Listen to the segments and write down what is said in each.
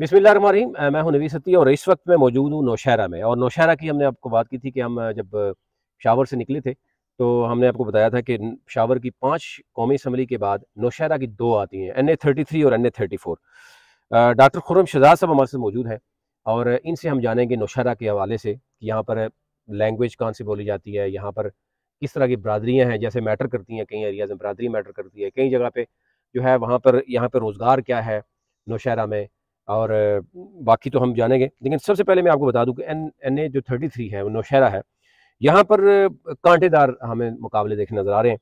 बिस्मिल्लाह मैं हूँ नवी सती और इस वक्त मैं मौजूद हूँ नौशहरा में। और नौशहरा की हमने आपको बात की थी कि हम जब शावर से निकले थे तो हमने आपको बताया था कि शावर की पाँच कौमी असम्बली के बाद नौशहरा की दो आती हैं, एन ए थर्टी थ्री और N A thirty four. Doctor Khurram Shahzad साहब हमारे साथ मौजूद हैं और इनसे हम जानेंगे नौशहरा के हवाले से कि यहाँ पर लैंग्वेज कहाँ से बोली जाती है, यहाँ पर किस तरह की बरदरियाँ हैं, जैसे मैटर करती हैं, कई एरियाज़ में बरदरी मैटर करती है, कई जगह पर जो है वहाँ पर, यहाँ पर रोज़गार क्या है नौशहरा में और बाकी तो हम जानेंगे। लेकिन सबसे पहले मैं आपको बता दूँ कि एन एन ए जो थर्टी थ्री है, वो नौशहरा है। यहाँ पर कांटेदार हमें मुकाबले देखने नज़र आ रहे हैं।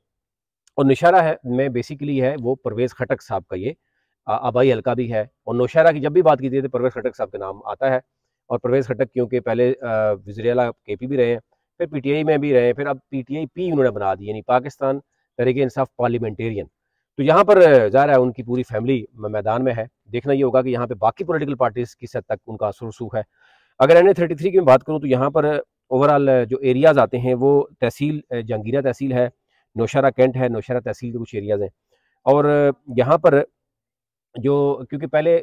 और नौशहरा है, में बेसिकली है वो परवेज़ खटक साहब का ये आबाई हल्का भी है। और नौशहरा की जब भी बात की थी तो परवेज़ खटक साहब का नाम आता है। और परवेज़ खटक क्योंकि पहले वजरेला के पी भी रहे हैं, फिर पी टी आई में भी रहे हैं, फिर अब पी टी आई पी उन्होंने बना दी यानी पाकिस्तान तरीके इंसाफ पार्लियामेंटेरियन तो यहाँ पर ज़ाहिर है उनकी पूरी फैमिली मैदान में है। देखना ये होगा कि यहाँ पे बाकी पॉलिटिकल पार्टीज़ किस हद तक उनका असर है। अगर एन ए थर्टी थ्री की बात करूँ तो यहाँ पर ओवरऑल जो एरियाज़ आते हैं वो तहसील जहांगीरा तहसील है, नौशहरा कैंट है, नौशहरा तहसील के कुछ एरियाज़ हैं। और यहाँ पर, जो क्योंकि पहले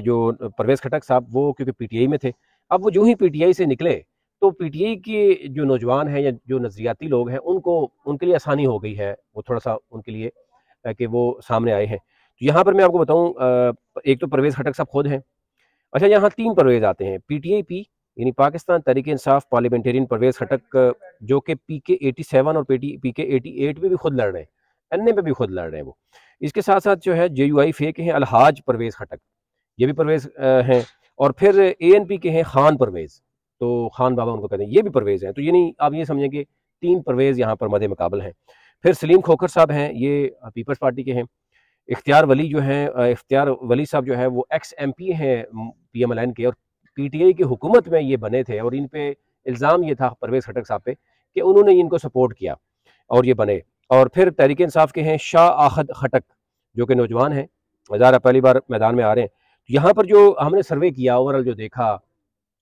जो परवेज़ खटक साहब वो क्योंकि पीटीआई में थे, अब वो जो ही पीटीआई से निकले तो पीटीआई के जो नौजवान हैं या जो नज़रियाती लोग हैं उनको, उनके लिए आसानी हो गई है, वो थोड़ा सा उनके लिए कि वो सामने आए हैं। तो यहाँ पर मैं आपको बताऊँ एक तो परवेज़ खटक साहब खुद हैं। अच्छा यहाँ तीन परवेज़ आते हैं पी टी आई पी, यानी पाकिस्तान तरीके इंसाफ पार्लियामेंटेरियन परवेज़ खटक जो कि पी के एटी सेवन और P P K eighty eight में भी खुद लड़ रहे हैं, एन ए पे भी खुद लड़ रहे हैं वो। इसके साथ साथ जो है जे यू आई फेक हैं, अलहाज परवेज़ खटक ये भी परवेज़ हैं, और फिर ए एन पी के हैं खान परवेज़ तो खान बाबा उनको कहते हैं, ये भी परवेज़ हैं। तो ये नहीं, आप ये समझें कि तीन परवेज़ यहाँ पर मद मुकाबल हैं। फिर सलीम खोखर साहब हैं, ये पीपल्स पार्टी के हैं। इख्तियार वली जो हैं इख्तियार वली साहब जो है, वो एक्स एम पी हैं पी एम एल एन के, और पी टी आई की हुकूमत में ये बने थे, और इन पे इल्ज़ाम ये था परवेज़ खटक साहब पे कि उन्होंने इनको सपोर्ट किया, और ये बने। और फिर तहरीक इंसाफ के हैं शाह आहद खटक, जो कि नौजवान हैं ज़ारा पहली बार मैदान में आ रहे हैं। तो यहाँ पर जो हमने सर्वे किया, ओवरऑल जो देखा,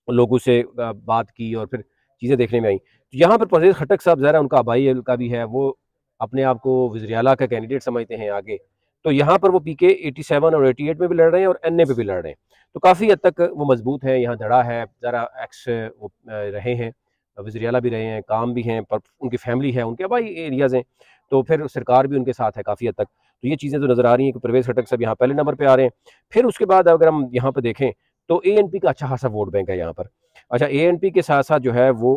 लोगों से बात की, और फिर चीज़ें देखने में आई। तो यहाँ पर परवेज़ खटक साहब ज़रा उनका आबाई का भी है, वो अपने आप को वजरियाला का कैंडिडेट समझते हैं आगे। तो यहाँ पर वो पी के एटी सेवन और एटी एट में भी लड़ रहे हैं और एन ए पे भी लड़ रहे हैं। तो काफ़ी हद तक वो मज़बूत हैं, यहाँ धड़ा है, ज़रा एक्स वो रहे हैं, वजरियाला भी रहे हैं, काम भी हैं, पर उनकी फैमिली है, उनके भाई एरियाज़ हैं तो फिर सरकार भी उनके साथ है काफ़ी हद तक। तो ये चीज़ें तो नज़र आ रही हैं कि परवेज़ खटक सब यहाँ पहले नंबर पर आ रहे हैं। फिर उसके बाद अगर हम यहाँ पर देखें तो ए एन पी का अच्छा खासा वोट बैंक है यहाँ पर। अच्छा ए एन पी के साथ साथ जो है वो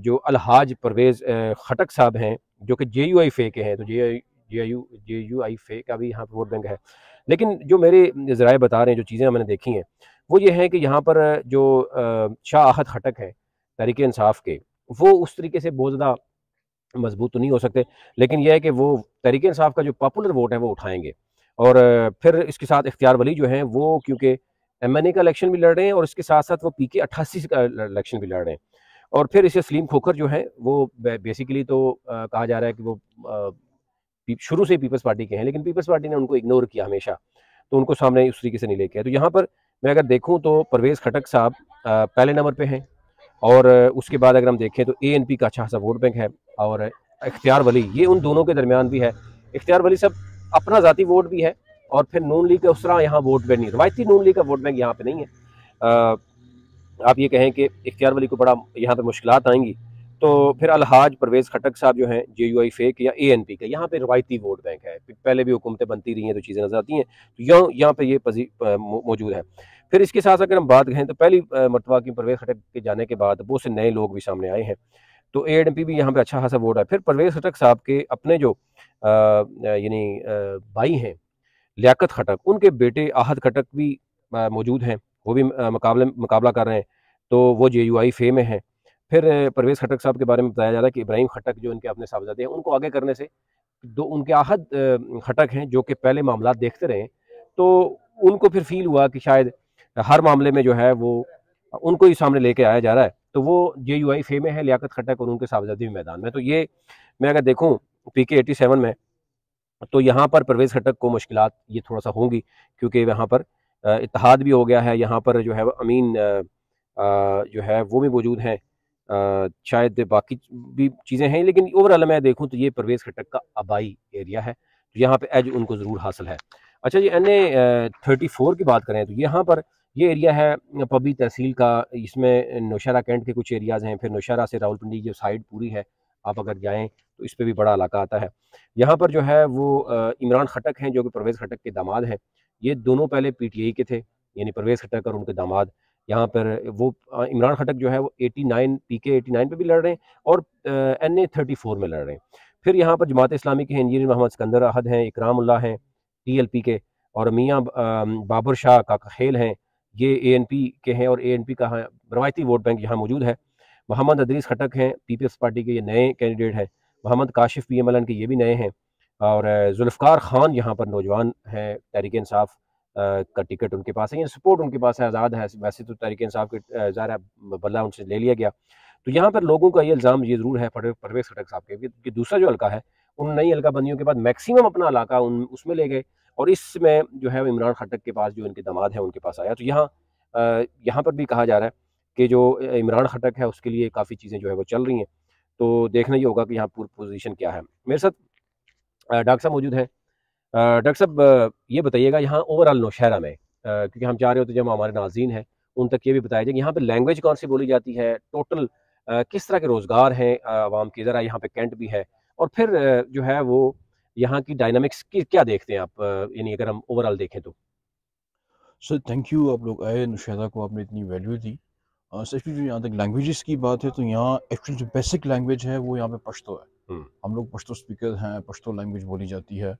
जो अलहाज परवेज़ खटक साहब हैं, जो कि जे यू आई फे के हैं तो जे जे यू जे यू आई फे का भी यहाँ पर वोट बैंक है। लेकिन जो मेरे ज़राए बता रहे हैं, जो चीज़ें मैंने देखी हैं, वो ये हैं कि यहाँ पर जो शाह आहत खटक है, तरीके इंसाफ के, वो उस तरीके से बहुत ज़्यादा मज़बूत तो नहीं हो सकते, लेकिन यह है कि वो तरीके इंसाफ का जो पॉपुलर वोट है, वो उठाएँगे। और फिर इसके साथ इख्तियार वली जो हैं, वो क्योंकि एम का इलेक्शन भी लड़ रहे हैं और इसके साथ साथ वो पी के अट्ठासी का इलेक्शन भी लड़ रहे हैं। और फिर इसे सलीम खोखर जो है वो बेसिकली तो आ, कहा जा रहा है कि वो शुरू से पीपल्स पार्टी के हैं लेकिन पीपल्स पार्टी ने उनको इग्नोर किया हमेशा तो उनको सामने उस तरीके से नहीं लेके तो यहाँ पर मैं अगर देखूँ तो परवेज़ खटक साहब पहले नंबर पर हैं और उसके बाद अगर हम देखें तो ए का अच्छा खासा वोट बैंक है और इख्तियार वली ये उन दोनों के दरमियान भी है। इख्तियार वली साहब अपना ज़ाती वोट भी है और फिर नून लीग का उस तरह यहाँ वोट बैंक नहीं रवायती नून लीग का वोट बैंक यहाँ पे नहीं है। आप ये कहें कि इख्तियार वली को बड़ा यहाँ पर मुश्किल आएँगी। तो फिर अलहाज, परवेज़ खटक साहब जो हैं जे यू आई फेक या ए एन पी का, यहाँ पे रवायती वोट बैंक है। पहले भी हुकूमतें बनती रही हैं तो चीज़ें नज़र आती हैं। तो यहाँ यहाँ पर ये मौजूद है। फिर इसके साथ अगर हम बात करें तो पहली मरतबा की परवेज़ खटक के जाने के बाद बहुत से नए लोग भी सामने आए हैं। तो ए एन पी भी यहाँ पर अच्छा खासा वोट है। फिर परवेज़ खटक साहब के अपने जो यानी भाई हैं लियाकत खटक, उनके बेटे आहद खटक भी मौजूद हैं, वो भी मुकाबले, मुकाबला कर रहे हैं तो वो जे यू आई फे में हैं। फिर परवेज़ खटक साहब के बारे में बताया जा रहा है कि इब्राहिम खटक जो उनके अपने साहबजादे हैं, उनको आगे करने से दो, उनके आहद खटक हैं, जो कि पहले मामला देखते रहे तो उनको फिर फील हुआ कि शायद हर मामले में जो है वो, उनको ही सामने लेके आया जा रहा है तो वो जे यू आई फे में है, लियाकत खटक और उनके साहबजादी मैदान में तो ये, मैं अगर देखूँ पी के एटी सेवन में तो यहाँ पर परवेज़ खटक को मुश्किल ये थोड़ा सा होंगी, क्योंकि यहाँ पर इतिहाद भी हो गया है। यहाँ पर जो है अमीन जो है वो भी मौजूद हैं। शायद बाकी भी चीज़ें हैं, लेकिन ओवरऑल मैं देखूँ तो ये परवेज़ खटक का आबाई एरिया है। तो यहाँ पे एज उनको ज़रूर हासिल है। अच्छा जी एन ए थर्टी फोर की बात करें तो यहाँ पर ये एरिया है पबी तहसील का। इसमें नौशहरा कैंट के कुछ एरियाज़ हैं, फिर नौशहरा से रावलपिंडी जो साइड पूरी है। आप अगर जाएँ तो इस पर भी बड़ा इलाका आता है। यहाँ पर जो है, वो इमरान खटक हैं, जो कि परवेज़ खटक के दामाद हैं। ये दोनों पहले पी के थे, यानी परवेज़ खटक और उनके दामाद। यहाँ पर वो इमरान खटक जो है, वो 89 पी के नाइन पर भी लड़ रहे हैं और एन ए थर्टी फोर में लड़ रहे हैं। फिर यहाँ पर जमात इस्लामी के इंजीनियर मोहम्मद सिकंदर अहद हैं इकरामुल्ला हैं टी एल पी के और मियाँ बाबर शाह का खेल हैं। ये ए एन पी के हैं और ए एन पी का रवायती वोट बैंक यहाँ मौजूद है। मोहम्मद अदरीस खटक हैं पी पी पार्टी के ये नए कैंडिडेट हैं, मोहम्मद काशिफ पी के ये भी नए हैं, और जुल्फ़ार ख़ान यहाँ पर नौजवान हैं, तहरीक इंसाफ का टिकट उनके पास है, या सपोर्ट उनके पास है, आज़ाद है, वैसे तो तहरीक इंसाफ के ज़ाहिर बदला उनसे ले लिया गया। तो यहाँ पर लोगों का ये इल्ज़ाम ये ज़रूर है परवेज खटक साहब के, कि दूसरा जो हल्का है, उन नई हल्काबंदियों के बाद मैक्सिमम अपना इलाका उन, उसमें ले गए, और इसमें जो है इमरान खटक के पास जो इनके दामाद हैं, उनके पास आया। तो यहाँ यहाँ पर भी कहा जा रहा है कि जो इमरान खटक है, उसके लिए काफ़ी चीज़ें जो है वो चल रही हैं। तो देखना ये होगा कि यहाँ पूरी, पोजीशन क्या है। मेरे साथ डॉक्टर साहब मौजूद हैं। डॉक्टर साहब ये बताइएगा यहाँ ओवरऑल नौशहरा में क्योंकि हम चाह रहे होते जब हमारे नाजीन हैं, उन तक ये भी बताया जाए कि यहाँ पे लैंग्वेज कौन सी बोली जाती है टोटल किस तरह के रोज़गार हैं आवाम के? ज़रा यहाँ पे कैंट भी है। और फिर जो है वो यहाँ की डायनामिक्स की क्या देखते हैं आप यानी अगर हम ओवरऑल देखें तो? सर थैंक यू आप लोग आए नुशैदा को आपने इतनी वैल्यू दी। स्पेशली जो यहाँ तक लैंग्वेजेस की बात है तो यहाँ एक्चुअली जो बेसिक लैंग्वेज है वो यहाँ पे पश्तो है। हम्म। हम लोग पश्तो स्पीकर हैं पश्तो लैंग्वेज बोली जाती है।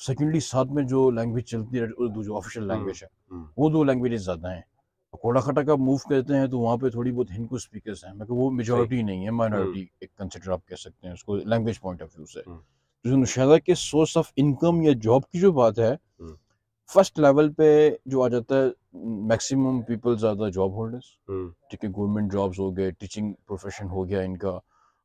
सेकेंडली साथ में जो लैंग्वेज चलती है उर्दू जो ऑफिशियल लैंग्वेज है हम्म। वो दो लैंग्वेजेस ज़्यादा हैं। कोड़ा खटा का मूव करते हैं तो वहाँ पे थोड़ी बहुत हिंदू स्पीकर्स हैं मगर वो मेजोरिटी नहीं है माइनॉरिटी हम्म। एक कंसिडर आप कह सकते हैं उसको लैंग्वेज पॉइंट ऑफ़ व्यू से। तो जो नौशादा के सोर्स ऑफ़ इनकम या जॉब की जो बात है फ़र्स्ट लेवल पे जो आ जाता है मैक्सिमम पीपल ज़्यादा जॉब होल्डर्स ठीक है गवर्नमेंट जॉब्स हो गए टीचिंग प्रोफेशन हो गया इनका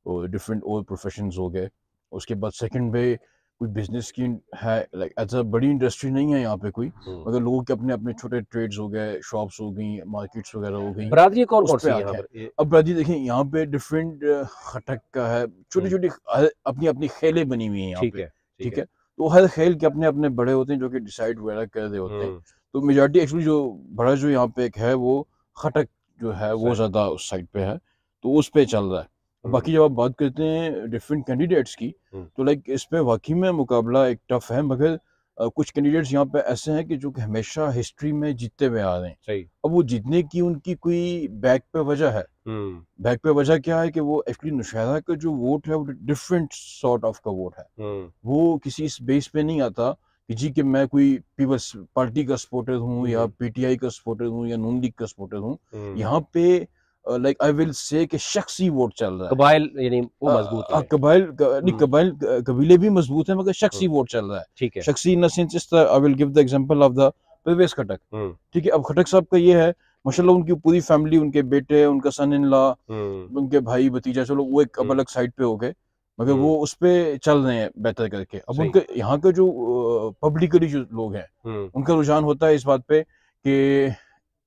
और डिफरेंट और प्रोफेशन हो गए। उसके बाद सेकंड पे कोई बिज़नेस की है लाइक एज अ बड़ी इंडस्ट्री नहीं है यहाँ पे कोई हम्म। मगर लोगों के अपने अपने छोटे ट्रेड्स हो गए शॉप्स हो गई मार्केट्स वगैरह हो गई। बरादरी कौन कौन सी है अब बरादरी देखें यहाँ पे डिफरेंट खटक का है छोटी। छोटी अपनी अपनी खेलें बनी हुई हैं यहाँ पे ठीक है। तो हर खेल के अपने अपने बड़े होते हैं जो कि डिसाइड वगैरह कर रहे होते हैं। हम्म। तो मेजोरिटी एक्चुअली जो बड़ा जो यहाँ पे एक है वो खटक जो है वो ज़्यादा उस साइड पे है तो उस पे चल रहा है। हम्म। बाकी जब आप बात करते हैं डिफरेंट कैंडिडेट्स की हम्म। तो लाइक इस पे वाकई में मुकाबला एक टफ है मगर कुछ कैंडिडेट्स यहाँ पे ऐसे हैं कि जो कि हमेशा हिस्ट्री में जीतते हुए आ रहे हैं। सही। अब वो जीतने की उनकी कोई बैक पे वजह है। बैक हम्म। पे वजह क्या है कि वो एक्चुअली नौशहरा का जो वोट है वो डिफरेंट सॉर्ट ऑफ़ का वोट है। वो किसी इस बेस पे नहीं आता जी कि मैं कोई पीपल्स पार्टी का सपोर्टर हूँ या पीटीआई का सपोर्टर हूँ या नून लीग का सपोर्टर हूँ यहाँ पे लाइक आई विल से कि शख्सी वोट चल रहा है। कबाइल यानी वो मज़बूत है। कबाइल नहीं हम्म। कबाइल कबीले भी मज़बूत है मगर शख्सी हम्म। वोट चल रहा है। ठीक है। शख्सी इन सेंस इस तरह I will give the example of the Pervez Khattak ठीक है अब खटक साहब का ये है माशाल्लाह उनकी पूरी फैमिली उनके बेटे उनका सन इन लॉ उनके भाई भतीजा चलो वो एक अब अलग साइड पे हो गए। मगर वो उस पे चल रहे हैं बेहतर करके। अब उनके यहाँ के जो पब्लिकली जो लोग हैं उनका रुझान होता है इस बात पे कि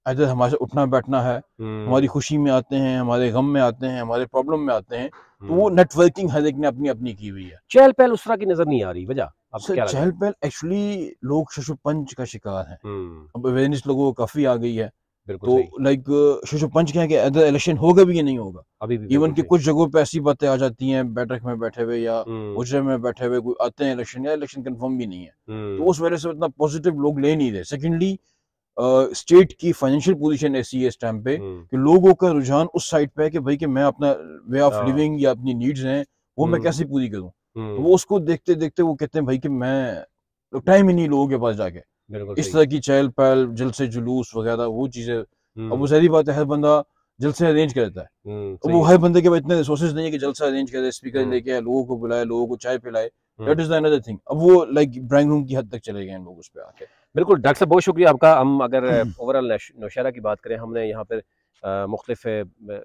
इधर हमारे उठना बैठना है हम्म। हमारी खुशी में आते हैं हमारे गम में आते हैं हमारे प्रॉब्लम में आते हैं तो वो नेटवर्किंग हर एक ने अपनी अपनी की हुई है। चहल पहल उस तरह की नज़र नहीं आ रही वजह? चहल पहल एक्चुअली लोग शशुपंच का शिकार है। हम्म। अब अवेयरनेस लोगों को काफ़ी आ गई है। तो लाइक शशु पंच क्या है कि इलेक्शन होगा भी या नहीं होगा। अभी भी इवन की कुछ जगहों पे ऐसी बातें आ जाती हैं बैठक में बैठे हुए या हम्म। में बैठे हुए कोई आते हैं इलेक्शन या इलेक्शन कंफर्म भी नहीं है। तो उस वजह से उतना पॉजिटिव लोग ले नहीं रहे। सेकेंडली स्टेट की फाइनेंशियल पोजीशन ऐसी है इस टाइम पे हम्म। कि लोगों का रुझान उस साइड पे है कि भाई कि मैं अपना वे ऑफ़ लिविंग या अपनी नीड्स हैं वो मैं हम्म। कैसे पूरी करूँ? तो हम्म। वो उसको देखते देखते वो कहते हैं भाई कि मैं तो टाइम ही नहीं लोगों के पास जाके। इस तरह की चहल पहल जल से जुलूस वगैरह वो चीज़ें अब वो सारी बात है हर बंदा जलसे अरेंज करता है। तो वो हर बंदे के पास इतने रिसोर्सेज नहीं है कि जलसा अरेंज करे स्पीकर लेके आए लोगों को बुलाए लोगों को चाय पिलाए। दैट इज़ अनदर थिंग अब वो लाइक ड्राइंग रूम की हद तक चले गए लोग उस पर आके। बिल्कुल डॉक्टर साहब बहुत शुक्रिया आपका। हम अगर ओवरऑल नौशहरा की बात करें हमने यहाँ पर मुख्तफ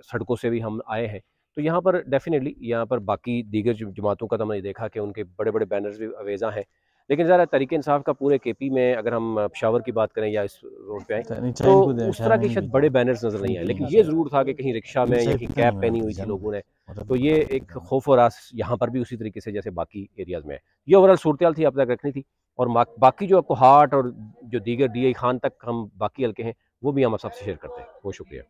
सड़कों से भी हम आए हैं। तो यहाँ पर डेफिनेटली यहाँ पर बाकी दीगर जमातों का तो हमने देखा कि उनके बड़े बड़े बैनर्स भी अवेजा हैं। लेकिन ज़रा तरीके इंसाफ का पूरे के पी में अगर हम पेशावर की बात करें या इस रोड पे आए तो उस तरह के शायद बड़े बैनर्स नज़र नहीं आए। लेकिन ये ज़रूर था कि कहीं रिक्शा में या कहीं कैब पहनी हुई थी लोगों ने तो ये एक खौफ और आस यहाँ पर भी उसी तरीके से जैसे बाकी एरियाज़ में है। ये ओवरऑल सूरत थी आप तक रखनी थी। और बाकी जो आपको हार्ट और जो दीगर डी खान तक हम बाकी हल्के हैं वो भी हम सबसे शेयर करते हैं। बहुत शुक्रिया।